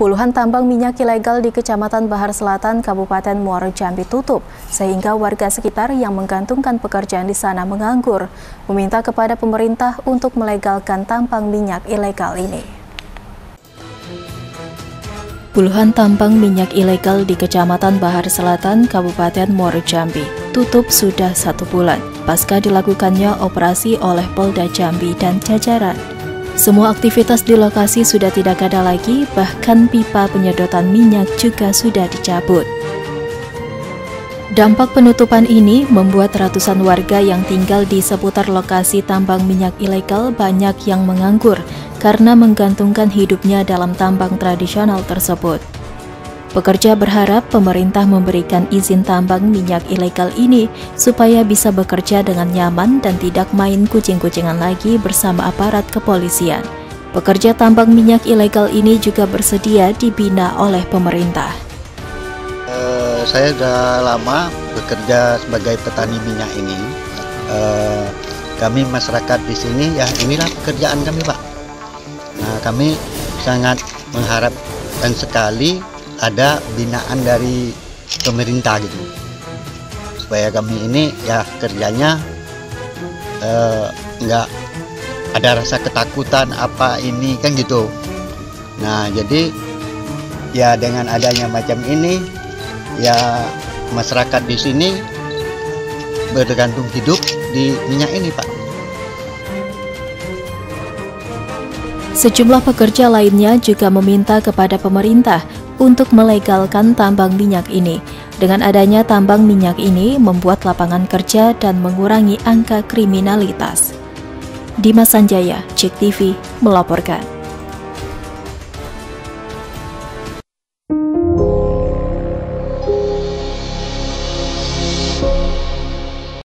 Puluhan tambang minyak ilegal di Kecamatan Bahar Selatan, Kabupaten Muaro Jambi tutup, sehingga warga sekitar yang menggantungkan pekerjaan di sana menganggur, meminta kepada pemerintah untuk melegalkan tambang minyak ilegal ini. Puluhan tambang minyak ilegal di Kecamatan Bahar Selatan, Kabupaten Muaro Jambi, tutup sudah satu bulan, pasca dilakukannya operasi oleh Polda Jambi dan jajaran. Semua aktivitas di lokasi sudah tidak ada lagi, bahkan pipa penyedotan minyak juga sudah dicabut. Dampak penutupan ini membuat ratusan warga yang tinggal di seputar lokasi tambang minyak ilegal banyak yang menganggur karena menggantungkan hidupnya dalam tambang tradisional tersebut. Pekerja berharap pemerintah memberikan izin tambang minyak ilegal ini supaya bisa bekerja dengan nyaman dan tidak main kucing-kucingan lagi bersama aparat kepolisian. Pekerja tambang minyak ilegal ini juga bersedia dibina oleh pemerintah. Uh, saya sudah lama bekerja sebagai petani minyak ini. Uh, kami masyarakat di sini ya inilah pekerjaan kami pak. Nah kami sangat mengharapkan sekali ada binaan dari pemerintah gitu. Supaya kami ini ya kerjanya eh, nggak uh, ada rasa ketakutan apa ini kan gitu. Nah jadi ya dengan adanya macam ini ya masyarakat di sini bergantung hidup di minyak ini pak. Sejumlah pekerja lainnya juga meminta kepada pemerintah untuk melegalkan tambang minyak ini. Dengan adanya tambang minyak ini membuat lapangan kerja dan mengurangi angka kriminalitas. Dimas Sanjaya, Cek TV, melaporkan.